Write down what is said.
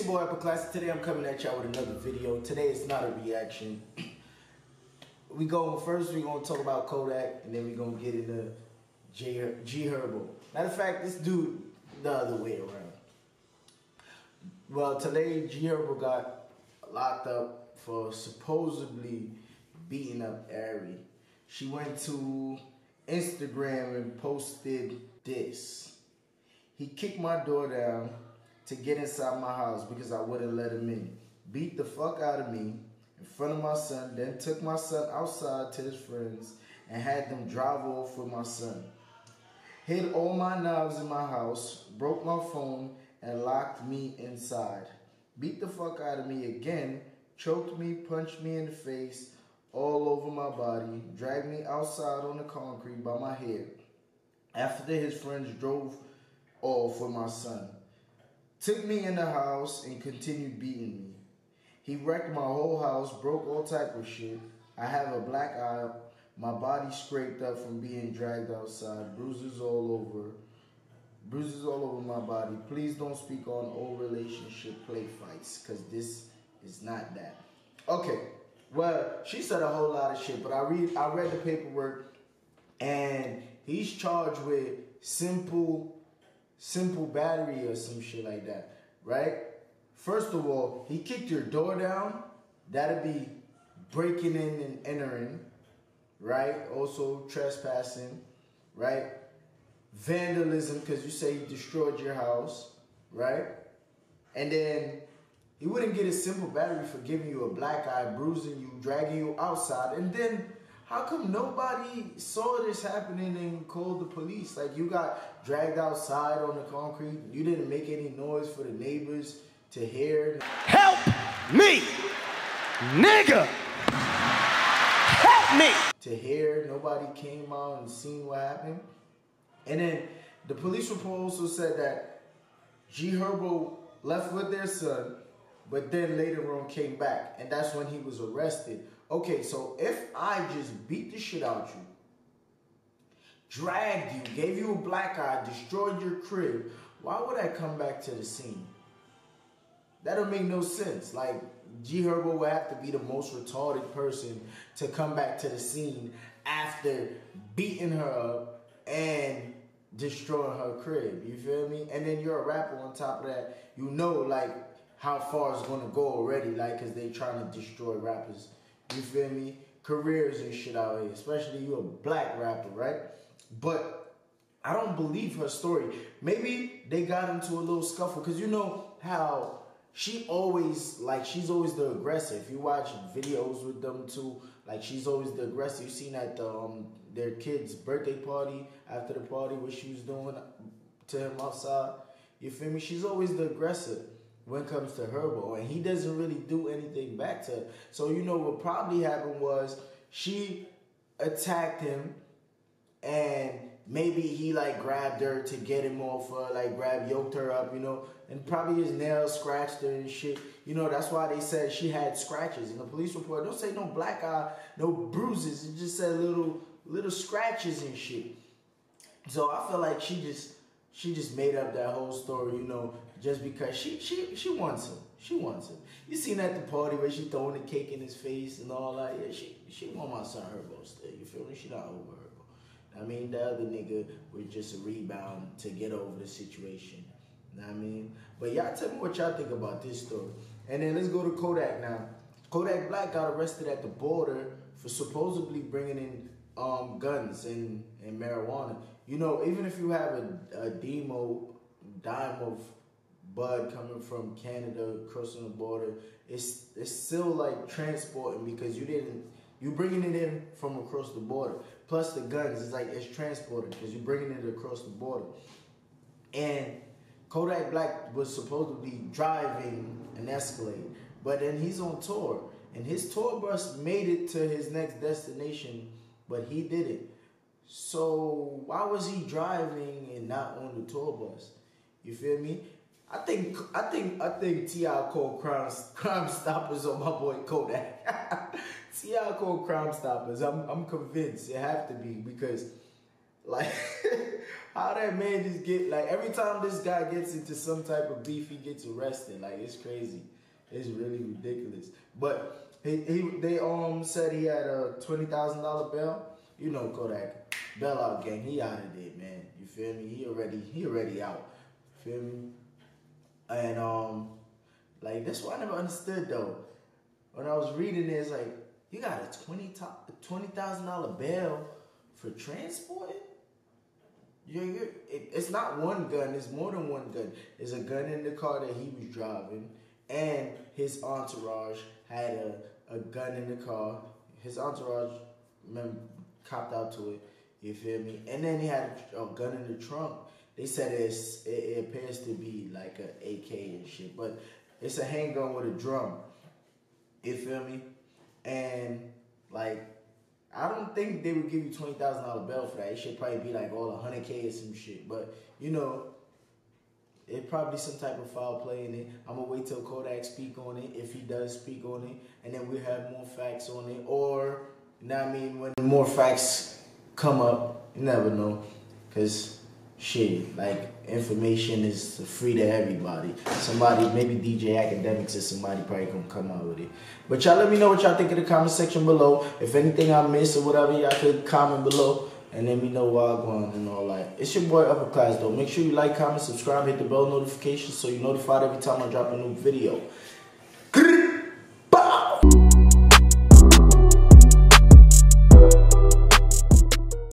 4 Apple Classic. Today I'm coming at y'all with another video. Today it's not a reaction. we go first. We're gonna talk about Kodak, and then we're gonna get into G, G Herbo. Matter of fact, this dude the other way around. Well, today G Herbo got locked up for supposedly beating up Ari. She went to Instagram and posted this. He kicked my door down to get inside my house because I wouldn't let him in. Beat the fuck out of me in front of my son, then took my son outside to his friends and had them drive off with my son. Hid all my knives in my house, broke my phone, and locked me inside. Beat the fuck out of me again, choked me, punched me in the face, all over my body, dragged me outside on the concrete by my head. After his friends drove off with my son took me in the house and continued beating me. He wrecked my whole house, broke all type of shit. I have a black eye, my body scraped up from being dragged outside, bruises all over, bruises all over my body. Please don't speak on old relationship play fights, cause this is not that. Okay, well, she said a whole lot of shit, but I read I read the paperwork and he's charged with simple simple battery or some shit like that, right? First of all, he kicked your door down. That'd be breaking in and entering, right? Also trespassing, right? Vandalism, because you say he destroyed your house, right? And then he wouldn't get a simple battery for giving you a black eye, bruising you, dragging you outside, and then how come nobody saw this happening and called the police? Like you got dragged outside on the concrete. You didn't make any noise for the neighbors to hear. Help me, nigga. Help me. To hear. Nobody came out and seen what happened. And then the police report also said that G Herbo left with their son, but then later on came back. And that's when he was arrested Okay, so if I just beat the shit out you, dragged you, gave you a black eye, destroyed your crib, why would I come back to the scene? That don't make no sense. Like G Herbo would have to be the most retarded person to come back to the scene after beating her up and destroying her crib. You feel me? And then you're a rapper on top of that. You know like how far it's gonna go already, like cause they trying to destroy rappers you feel me? Careers and shit out here, especially you a black rapper, right? But I don't believe her story. Maybe they got into a little scuffle because you know how she always like she's always the aggressor. If you watch videos with them too, like she's always the aggressor. You seen at the, um, their kid's birthday party after the party what she was doing to him outside. You feel me? She's always the aggressor when it comes to Herbo, and he doesn't really do anything back to her. So you know what probably happened was she attacked him, and maybe he like grabbed her to get him off her, like grab yoked her up, you know, and probably his nails scratched her and shit. You know, that's why they said she had scratches in the police report. Don't say no black eye, no bruises. It just said little little scratches and shit. So I feel like she just she just made up that whole story, you know, just because she she she wants him. She wants him. You seen at the party where she throwing the cake in his face and all that. Yeah, she she want my son Herbo still. You feel me? She not over Herbo. I mean, the other nigga was just a rebound to get over the situation. Know I mean? But y'all tell me what y'all think about this story. And then let's go to Kodak now. Kodak Black got arrested at the border for supposedly bringing in um, guns and, and marijuana. You know, even if you have a, a demo, dime of bud coming from Canada crossing the border, it's it's still like transporting because you didn't you bringing it in from across the border. Plus the guns, it's like it's transporting because you're bringing it across the border. And Kodak Black was supposed to be driving an Escalade, but then he's on tour, and his tour bus made it to his next destination, but he didn't. So why was he driving and not on the tour bus? You feel me? I think I think I think T.I. called Crime Crime Stoppers on my boy Kodak. T.I. called Crime Stoppers. I'm I'm convinced it have to be because Like how that man just get like every time this guy gets into some type of beef, he gets arrested. Like it's crazy. It's really ridiculous. But he, he they um said he had a twenty thousand dollar bail. You know Kodak. Bail out gang. He out of there, man. You feel me? He already he already out. Feel me? And um like that's what I never understood though. When I was reading this, like you got a twenty twenty thousand dollar bail for transporting. You're, you're, it, it's not one gun. It's more than one gun. There's a gun in the car that he was driving, and his entourage had a, a gun in the car. His entourage remember, copped out to it. You feel me? And then he had a, gun in the trunk. They said it's, it, it appears to be like an AK and shit, but it's a handgun with a drum. You feel me? And like, I don't think they would give you twenty thousand dollar bail for that. It should probably be like all hundred k or some shit. But you know, it probably some type of foul play in it. I'm gonna wait till Kodak speak on it if he does speak on it, and then we'll have more facts on it. Or, you know I mean, when more facts come up, you never know, cause shit like information is free to everybody. Somebody, maybe DJ Akademiks or somebody probably gonna come out with it. But y'all let me know what y'all think in the comment section below. If anything I missed or whatever, y'all could comment below and let me know why I'm going and all that. It's your boy Upper Class though. Make sure you like, comment, subscribe, hit the bell notification so you're notified every time I drop a new video.